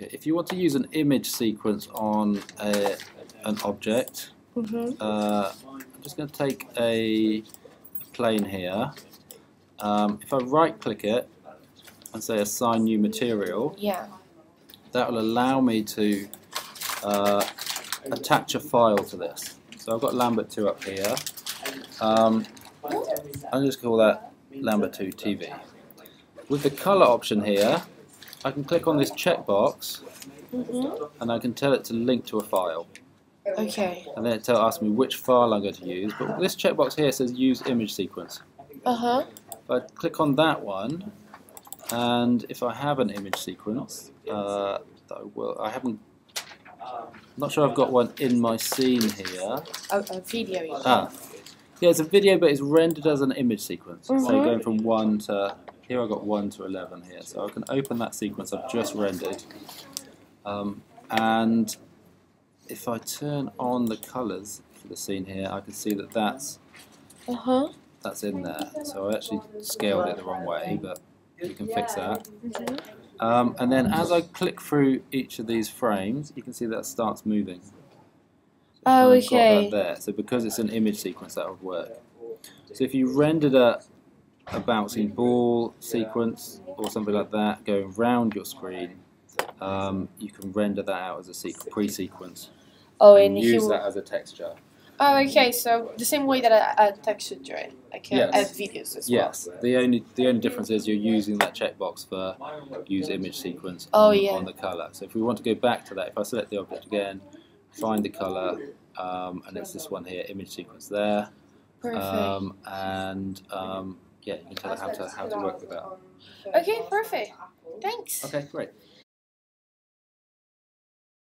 Okay, if you want to use an image sequence on a, an object, Mhm. uh, I'm just going to take a plane here. Um, if I right click it and say assign new material, Yeah. that will allow me to uh, attach a file to this. So I've got Lambert 2 up here. Um, I'll just call that Lambert 2 TV. With the colour option here, I can click on this checkbox Mhm. and I can tell it to link to a file. Okay. And then it tell ask me which file I'm going to use. But this checkbox here says use image sequence. Uh huh. If I click on that one, and if I have an image sequence, uh, I will. I haven't. I'm not sure I've got one in my scene here. A, a video. Ah, yeah, it's a video, but it's rendered as an image sequence. So Mhm. going from one to here, I've got one to eleven here. So I can open that sequence I've just rendered, um, and if I turn on the colours for the scene here, I can see that that's Uh huh. that's in there. So I actually scaled it the wrong way, but you can fix that. Mhm. Um, and then as I click through each of these frames, you can see that starts moving. So Oh, I've got that okay. there. So because it's an image sequence, that would work. So if you rendered a, a bouncing ball sequence or something like that going round your screen, um, you can render that out as a sequ- pre-sequence Oh, and and use that as a texture. Oh, okay. So the same way that I add texture should do it. I can Yes. add videos as well. Yes. The only the only difference is you're using that checkbox for use image sequence Oh, on, yeah. on the color. So if we want to go back to that, if I select the object again, find the color, um, and it's this one here, image sequence there. Perfect. um, and um, yeah, you can tell it how to how to work with that. okay, perfect. Thanks. Okay, great.